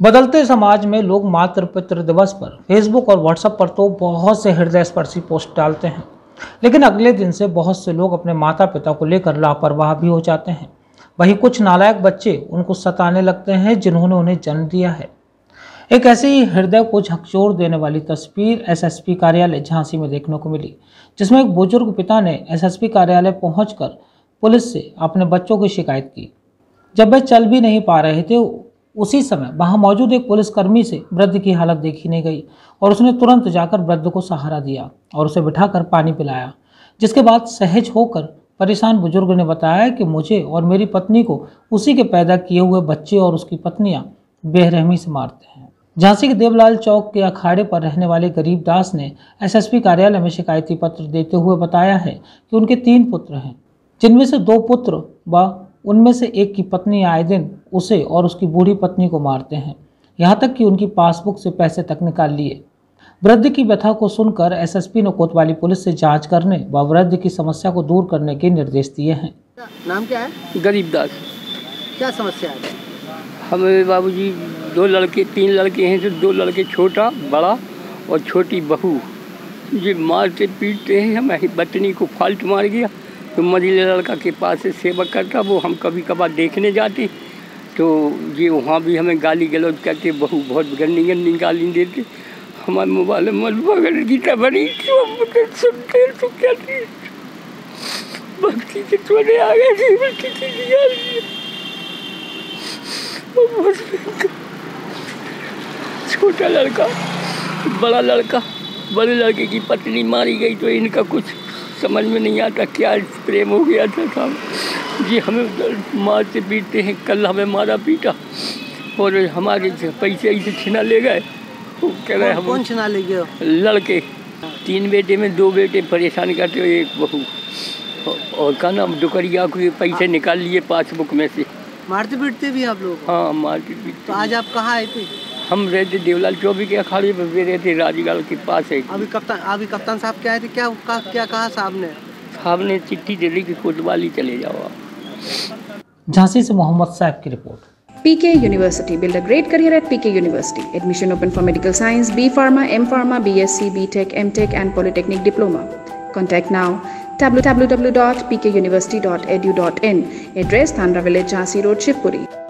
बदलते समाज में लोग मातृ पितृ दिवस पर फेसबुक और व्हाट्सएप पर तो बहुत से हृदय स्पर्शी पोस्ट डालते हैं। लेकिन अगले दिन से बहुत से लोग अपने माता पिता को लेकर लापरवाह भी हो जाते हैं। वहीं कुछ नालायक बच्चे उनको सताने लगते हैं जिन्होंने उन्हें जन्म दिया है। एक ऐसे ही हृदय को झकझोर देने वाली तस्वीर एसएसपी कार्यालय झांसी में देखने को मिली, जिसमें एक बुज़ुर्ग पिता ने एसएसपी कार्यालय पहुंचकर पुलिस से अपने बच्चों की शिकायत की। जब वे चल भी नहीं पा रहे थे उसी समय वहाँ मौजूद एक पुलिसकर्मी से वृद्ध की हालत देखी नहीं गई और उसने तुरंत जाकर वृद्ध को सहारा दिया और उसे बिठाकर पानी पिलाया, जिसके बाद सहज होकर परेशान बुज़ुर्ग ने बताया कि मुझे और मेरी पत्नी को उसी के पैदा किए हुए बच्चे और उसकी पत्नियाँ बेरहमी से मारते हैं। झांसी के देवलाल चौक के अखाड़े पर रहने वाले गरीब दास ने एसएसपी कार्यालय में शिकायती पत्र देते हुए बताया है कि उनके तीन पुत्र हैं, जिनमें से दो पुत्र व उनमें से एक की पत्नी आए दिन उसे और उसकी बूढ़ी पत्नी को मारते हैं। यहाँ तक कि उनकी पासबुक से पैसे तक निकाल लिए। वृद्ध की व्यथा को सुनकर एसएसपी ने कोतवाली पुलिस से जाँच करने व वृद्ध की समस्या को दूर करने के निर्देश दिए हैं। नाम क्या है? गरीब दास। क्या समस्या है? हमें बाबूजी दो लड़के तीन लड़के हैं तो दो लड़के छोटा बड़ा और छोटी बहू। ये मारते पीटते हैं हमारी बटनी को फाल्ट मार गया। तो मझले लड़का के पास सेवा करता, वो हम कभी कभार देखने जाते। तो ये वहाँ भी हमें गाली गलौज करके बहू बहुत गंदी गंदी गाली देते। हमारे मोबाइल में भगत गीता तो सुनते तो क्या भक्ति के थोड़े आ गए थे भक्ति छोटा लड़का, बड़ा लड़का बड़े लड़के की पत्नी मारी गई तो इनका कुछ समझ में नहीं आता क्या प्रेम हो गया था साहब जी हमें मारते पीटते हैं कल हमें मारा पीटा और हमारे पैसे ऐसे छिना ले गए। वो कह रहे हम कौन छिना ले गए? लड़के तीन बेटे में दो बेटे परेशान करते हो एक बहू। और का नाम? दुकरिया को पैसे निकाल लिए पासबुक में से। मारते पीटते भी आप लोग? हाँ मारते पीटते तो आज आप कहाँ आए थे? हम रहते देवलाल चौबी के अखाड़े में भी रहते राजगढ़ के पास है अभी कप्तान अभी कप्तान साहब क्या थे क्या का, क्या कहा साहब ने साहब ने चिट्ठी दे दी कि कोतवाली चले जाओ आप झांसी से मोहम्मद साहब की report PK University. Build a great career at PK University. Admission open for medical science, B Pharma, M Pharma, BSc, BTech, MTech, and Polytechnic Diploma. Contact now www.pkuniversity.edu.in. Address Thandra Village, Jhansi Road, Shivpuri.